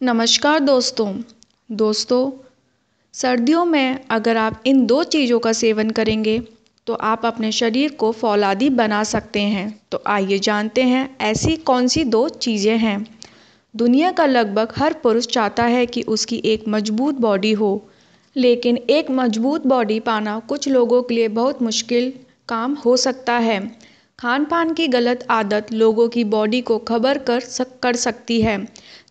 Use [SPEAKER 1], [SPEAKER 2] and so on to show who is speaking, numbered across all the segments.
[SPEAKER 1] नमस्कार दोस्तों। दोस्तों, सर्दियों में अगर आप इन दो चीज़ों का सेवन करेंगे तो आप अपने शरीर को फ़ौलादी बना सकते हैं। तो आइए जानते हैं ऐसी कौन सी दो चीज़ें हैं। दुनिया का लगभग हर पुरुष चाहता है कि उसकी एक मज़बूत बॉडी हो, लेकिन एक मज़बूत बॉडी पाना कुछ लोगों के लिए बहुत मुश्किल काम हो सकता है। खान पान की गलत आदत लोगों की बॉडी को खबर कर सक, कर सकती है,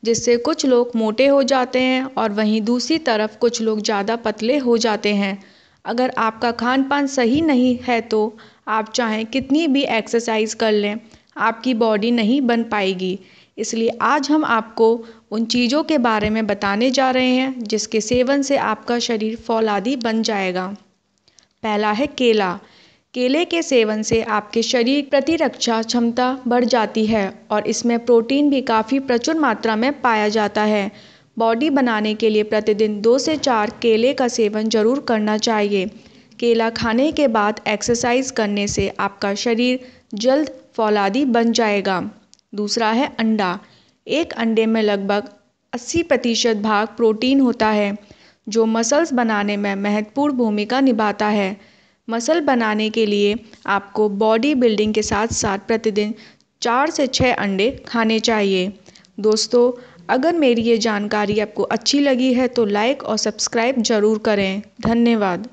[SPEAKER 1] जिससे कुछ लोग मोटे हो जाते हैं और वहीं दूसरी तरफ़ कुछ लोग ज़्यादा पतले हो जाते हैं। अगर आपका खान पान सही नहीं है तो आप चाहें कितनी भी एक्सरसाइज कर लें, आपकी बॉडी नहीं बन पाएगी। इसलिए आज हम आपको उन चीज़ों के बारे में बताने जा रहे हैं, जिसके सेवन से आपका शरीर फौलादी बन जाएगा। पहला है केला। केले के सेवन से आपके शरीर प्रतिरक्षा क्षमता बढ़ जाती है और इसमें प्रोटीन भी काफ़ी प्रचुर मात्रा में पाया जाता है। बॉडी बनाने के लिए प्रतिदिन दो से चार केले का सेवन ज़रूर करना चाहिए। केला खाने के बाद एक्सरसाइज करने से आपका शरीर जल्द फौलादी बन जाएगा। दूसरा है अंडा। एक अंडे में लगभग 80 प्रतिशत भाग प्रोटीन होता है, जो मसल्स बनाने में महत्वपूर्ण भूमिका निभाता है। मसल बनाने के लिए आपको बॉडी बिल्डिंग के साथ साथ प्रतिदिन चार से छः अंडे खाने चाहिए। दोस्तों, अगर मेरी ये जानकारी आपको अच्छी लगी है तो लाइक और सब्सक्राइब ज़रूर करें। धन्यवाद।